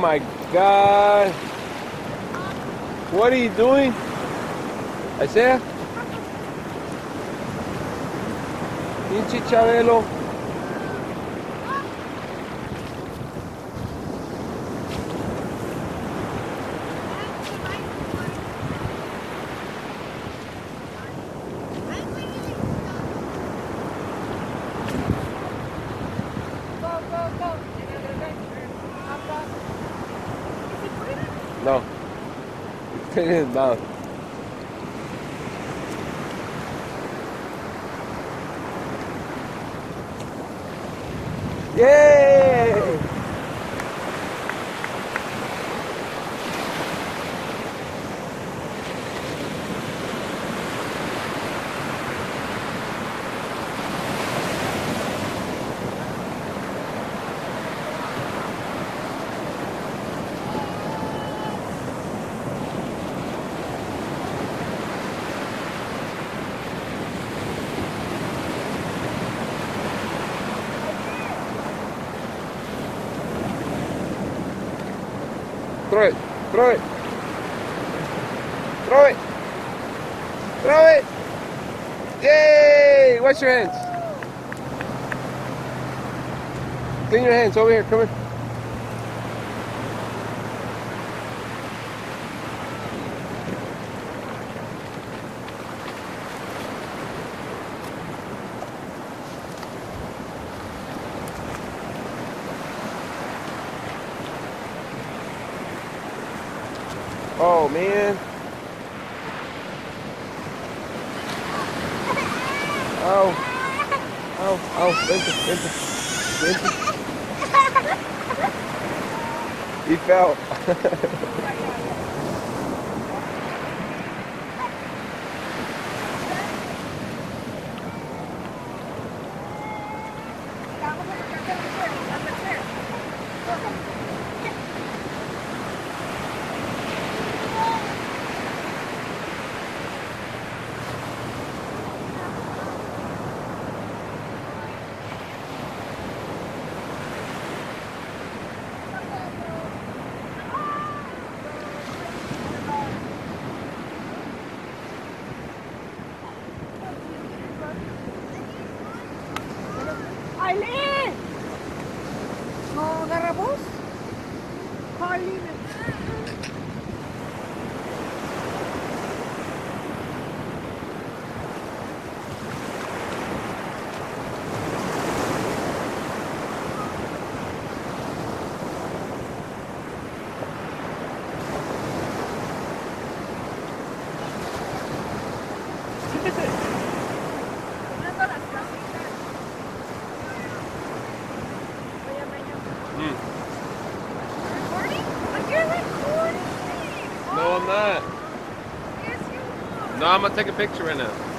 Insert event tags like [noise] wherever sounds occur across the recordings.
my God. What are you doing? Isaiah? Pinche Chabelo. Go, go, go. Up, up. Is he putting it? No. Put it in his mouth. Yay! Throw it. Throw it. Throw it. Yay! Wash your hands. Clean your hands over here. Come here. I'm gonna take a picture right now.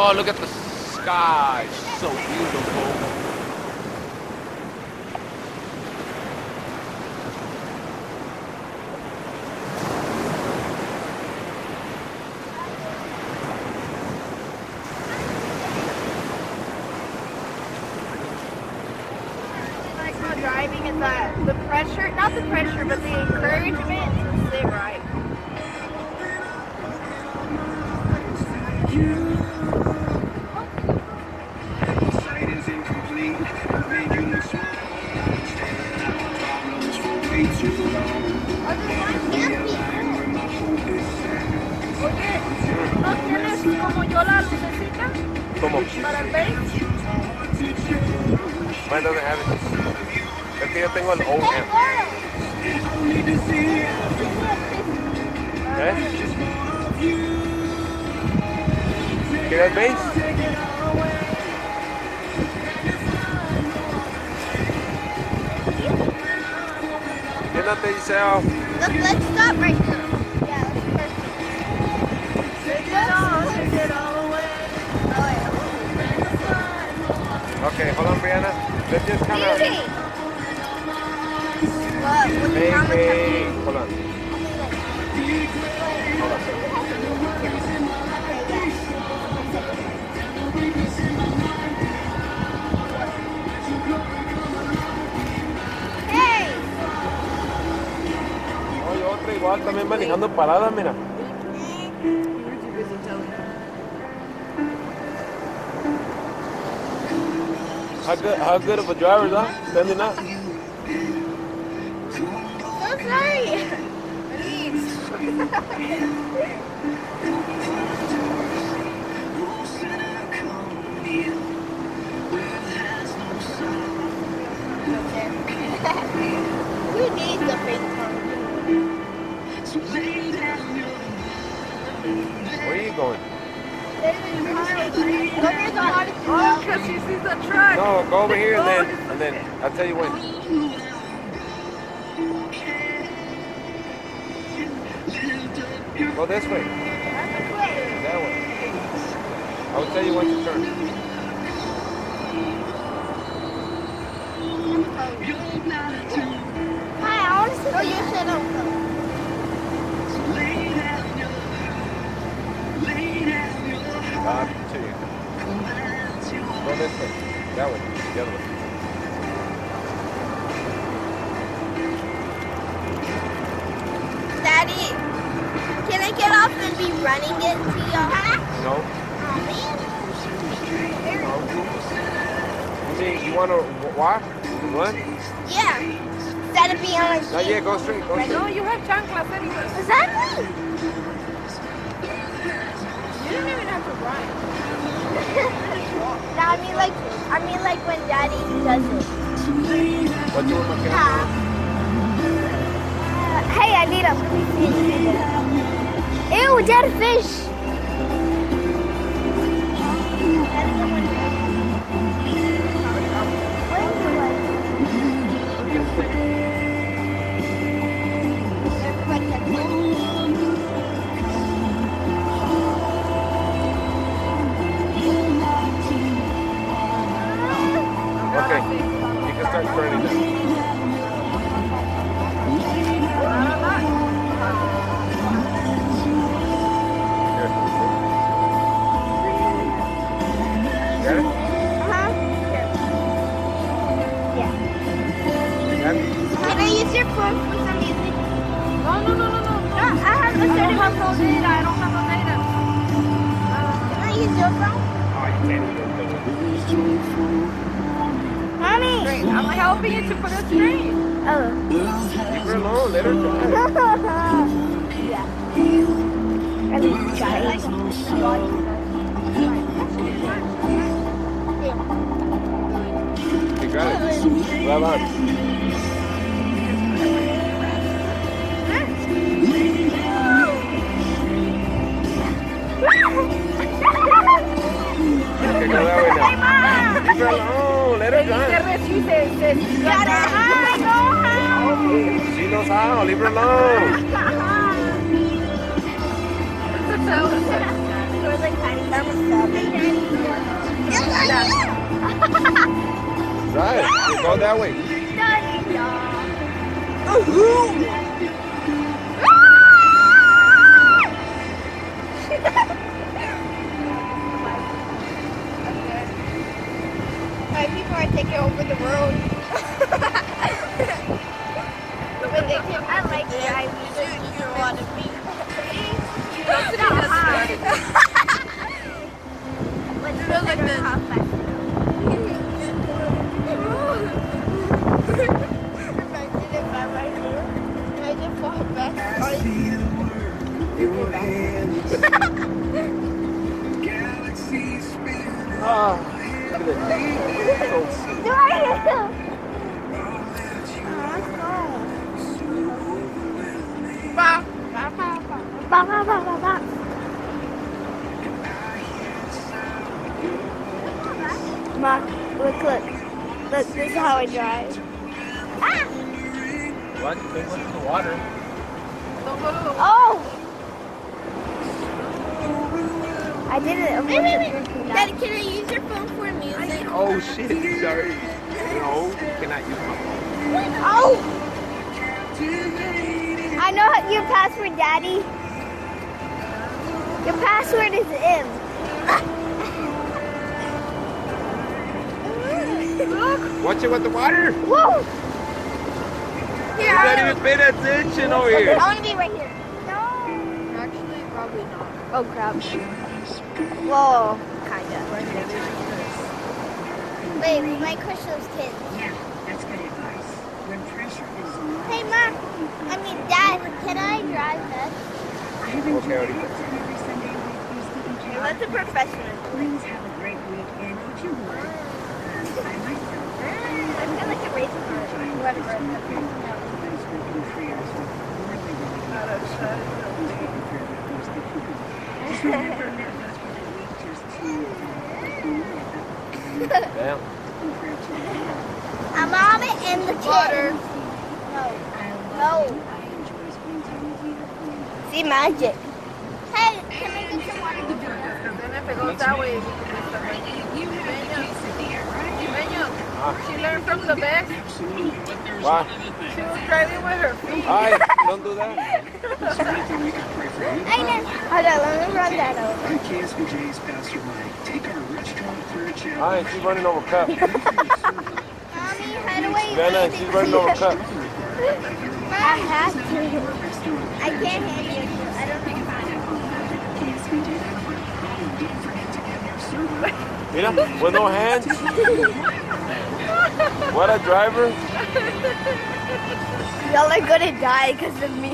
Oh, look at the sky. So beautiful. driving is that the pressure, not the pressure, but the encouragement to stay right. Mine doesn't have it. Es que yo tengo el old amp. ¿Eh? ¿Quieres bass? Llénate, Giselle. Look, let's stop right now. Yeah, let's Take it all, take it all away. Okay, hold on, Brianna. Let's just kind of Beauty. What? What's the camera maybe. touching? Hold on. Hold on. Hey! Oye, otra igual, también manejando parada, mira. How good, how good of a driver is that? Standing up. So sorry. Who needs the FaceTime? Where are you going? Oh, because she sees the truck. No, go over here and then, and then I'll tell you when. Go this way. That way. I will tell you when to turn. Hi, I want to sit on your shut up. Up to you. Go this way. That way. The other way. Daddy, can I get off and be running it to your house? No? Oh, man. You mean you want to walk? Run? Yeah. Instead of being on a Not yet. Go straight. Go straight. No, you have chanclas anyway. Exactly. You don't even have to run. I mean like, I mean like when Daddy does it. What you want, my Uh, hey, I need a fish. Ew, dead fish. It. Go that now. Leave her alone. Let her. Se, se, She knows how. Leave her alone. Drive. Go that way. Alright, people are taking over the road. [laughs] I like driving. You want to be. It's not hard. Let's feels like this. [laughs] how fast. Imagine if I right here. Imagine if I back. See the world in your hands. That. So sick. Do I you? Ba, ba, ba, ba. Ba ba ba ba ba. Ma, look, look. Look, this is how I drive. What? You couldn't in the water. Don't go to the Oh! I did it. Wait, wait, wait. Daddy, can I use your phone for music? Oh shit, sorry. No, cannot use my phone. Oh! I know your password, Daddy. Your password is M. [laughs] Watch it with the water. Whoa! You're not even paying attention over here. I want to be right here. No. Actually, probably not. Oh crap. Whoa, kinda. Wait, we might crush those kids. Yeah, that's good advice. When pressure is on, Hey, Mom. I mean, Dad, can I drive this? I have enjoyed already. it every Sunday with you, Stephen Let's a professional. Please have a great week, and if you would, I myself I feel like a racing car. you Whatever. Three hours with really, really good Who's taking care of those that you could. Just remember that that's for the week, just to Damn. [laughs] prayer to the A mom and the Water. No. No. love you. I enjoy spending time with you. and See magic. Hey, can I get some water? Then if it goes that way, we can miss the Peña, she learned from the best. Why? She was driving with her feet. Hi, don't do that. [laughs] Is there anything we can pray for you? I know. Hold on, let me run that over. I'm KSBJ's Pastor Mike. Take our restaurant through a challenge. Hi, she's running over cup. Mommy, how do I Dana, read she's running over cup. I have to. I can't hand you. I don't know oh, how. Mira, with no hands. [laughs] What a driver. Y'all are gonna die because of me.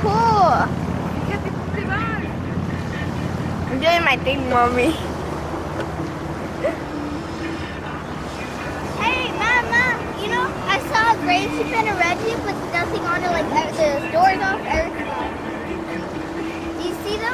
Cool. I'm doing my thing, mommy. Hey, mom, mom. You know, I saw a gray Jeep and a red Jeep with nothing on it, like the doors off, everything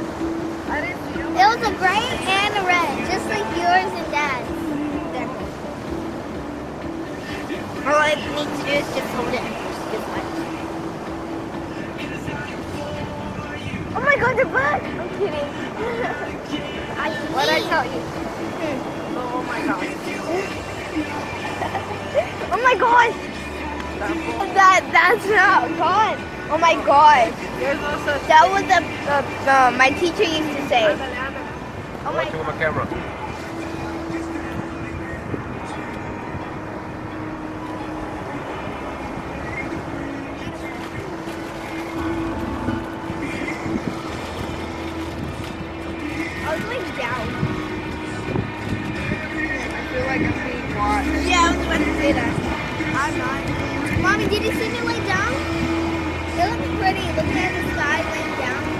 It was a gray and a red, just like yours and dad's. All I need to do is just hold it. Oh my god, they're back! I'm kidding. [laughs] I What I tell you? [laughs] Oh my god. [laughs] Oh my god! That that's not God. Oh my god. There's no such That was the my teacher used to say. Ándale, ándale. Oh my Watch with my camera. I was like down. I feel like I'm being watched. Yeah, I was about to say that. I'm not. Mommy, did you see me lay down? It looks pretty. Looking at the sky laying down.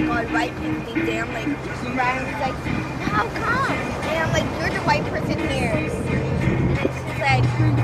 my god, right? And they damn like, Ryan was like, how come? And I'm like, you're the white person here. And she's like,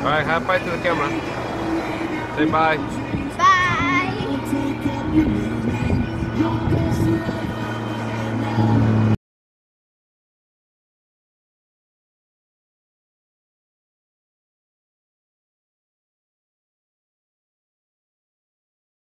All right, half five to the camera. Say bye. Bye.